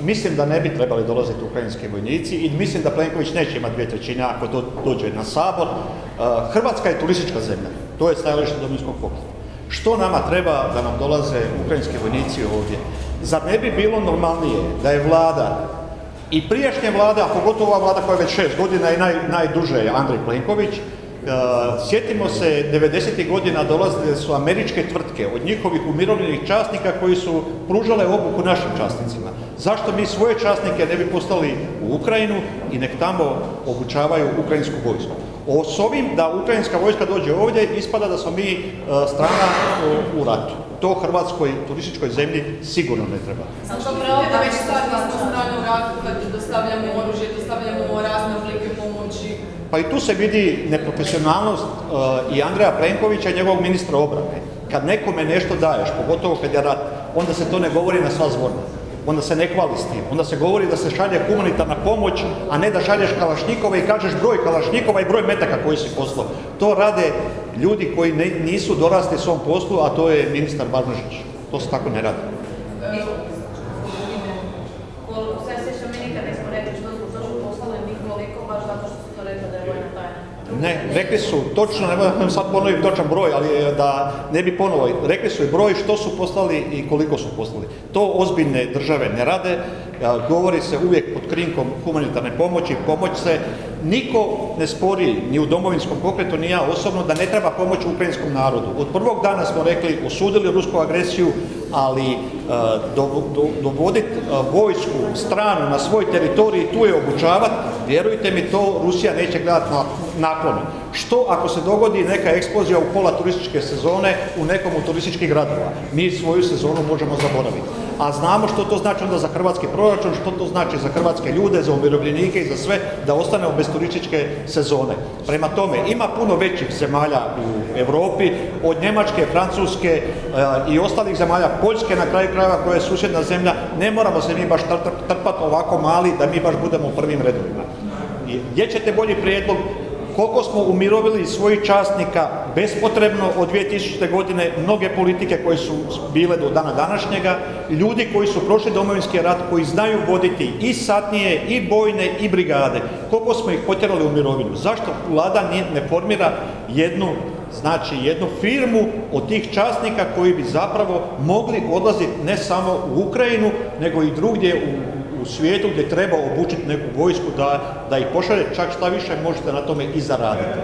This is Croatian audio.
Mislim da ne bi trebali dolaziti ukrajinski vojnici i mislim da Plenković neće imati dvije trećine ako to dođe na sabor. Hrvatska je turistička zemlja, to je stajalište Domovinskog pokreta. Što nama treba da nam dolaze ukrajinski vojnici ovdje? Zar ne bi bilo normalnije da je vlada i prijašnje vlade, a pogotovo ova vlada koja je već šest godina i naj, najduže je Andrej Plenković, sjetimo se, 90. godina dolazile su američke tvrtke od njihovih umirovljenih časnika koji su pružale obuku našim časnicima. Zašto mi svoje časnike ne bi poslali u Ukrajinu i nek tamo obučavaju ukrajinsku vojsku? O, ovim da ukrajinska vojska dođe ovdje ispada da smo mi strana u ratu. To Hrvatskoj turističkoj zemlji sigurno ne treba. Znači, da već sad nismo strane u ratu kad dostavljamo oružje, dostavljamo razne oblike pomoći, pa i tu se vidi neprofesionalnost i Andreja Plenkovića i njegovog ministra obrane. Kad nekome nešto daješ, pogotovo kad je rat, onda se to ne govori na sva zvorna. Onda se ne hvali s tim. Onda se govori da se šalje humanitarna pomoć, a ne da šalješ kalašnjikova i kažeš broj kalašnjikova i broj metaka koji si poslao. To rade ljudi koji nisu dorasli svom poslu, a to je ministar Barnožić. To se tako ne radi. Ne, rekli su točno, ne moram sad ponoviti točan broj, ali da ne bi ponovili, rekli su i broj što su poslali i koliko su poslali. To ozbiljne države ne rade, govori se uvijek pod krinkom humanitarne pomoći, pomoć se, niko ne spori ni u domovinskom pokretu, ni ja osobno, da ne treba pomoć ukrajinskom narodu. Od prvog dana smo rekli, osudili rusku agresiju, ali dovoditi vojsku stranu na svoj teritorij tu je obučavati, vjerujte mi to Rusija neće gledati naklono. Što ako se dogodi neka eksplozija u pola turističke sezone u nekom od turističkih gradova? Mi svoju sezonu možemo zaboraviti. A znamo što to znači onda za hrvatski proračun, što to znači za hrvatske ljude, za umirovljenike i za sve, da ostanemo bez turističke sezone. Prema tome, ima puno većih zemalja u Europi, od Njemačke, Francuske i ostalih zemalja, Poljske na kraju krajeva koja je susjedna zemlja, ne moramo se mi baš trpati ovako mali da mi baš budemo u prvim redovima. Gdje ćete bolji prijedlog? Koliko smo umirovili svojih časnika bespotrebno od 2000. godine, mnoge politike koje su bile do dana današnjega, ljudi koji su prošli domovinski rat, koji znaju voditi i satnije, i bojne, i brigade. Koliko smo ih potjerali u mirovinu? Zašto vlada ne formira jednu znači jednu firmu od tih časnika koji bi zapravo mogli odlaziti ne samo u Ukrajinu, nego i drugdje u u svijetu gdje treba obučiti neku vojsku da, da ih pošalje, čak šta više možete na tome i zaraditi.